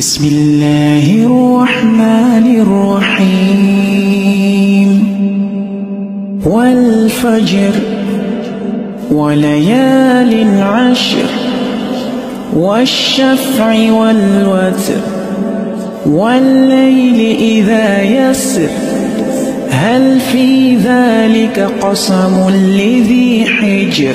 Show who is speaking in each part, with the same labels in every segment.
Speaker 1: بسم الله الرحمن الرحيم والفجر وليال عشر والشفع والوتر والليل إذا يسر هل في ذلك قسم لذي حجر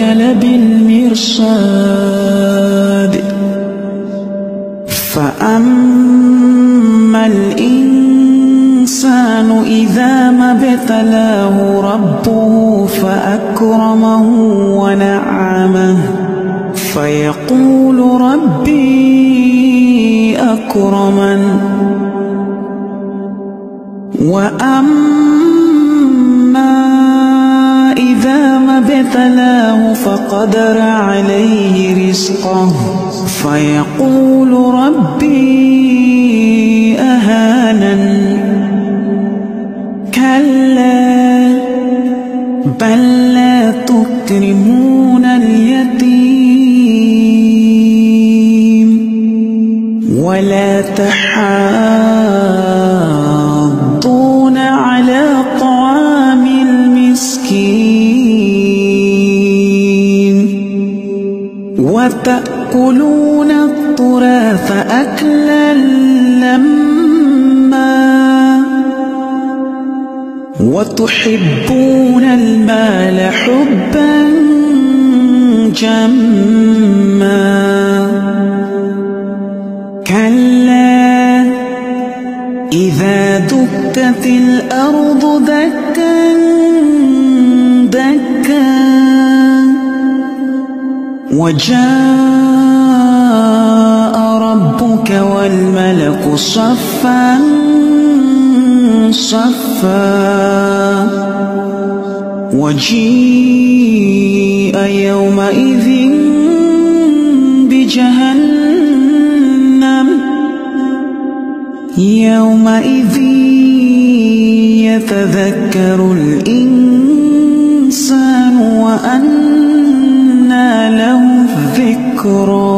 Speaker 1: ربك لبالمرصاد فأما الإنسان إذا ما ابتلاه ربه فأكرمه ونعمه. فيقول ربي أكرمن. وأما إذا ابتلاه فقدر عليه رزقه فيقول ربي أهانن كلا بل لا تكرمون اليتيم ولا تحاضون وتأكلون التراث أكلا لما وتحبون المال حبا جما كلا إذا دكت الأرض دكا وجاء ربك والملك صفا صفا وجيء يومئذ بجهنم. يومئذ يتذكر الإنسان وأنى له الذكرى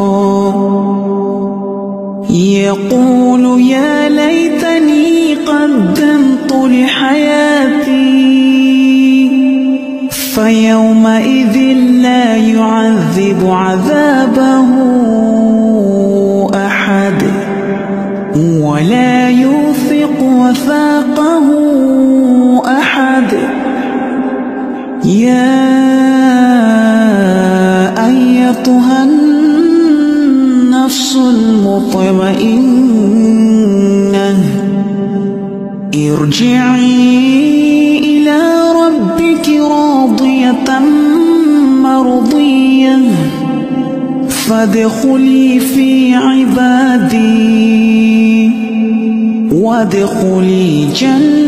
Speaker 1: يقول يا ليتني قدمت لحياتي فيومئذ لا يعذب عذابه أحد ولا يوثق وثاقه أحد. يا المطمئنة ارجعي إلى ربك راضية مرضية. فادخلي في عبادي وادخلي جنتي.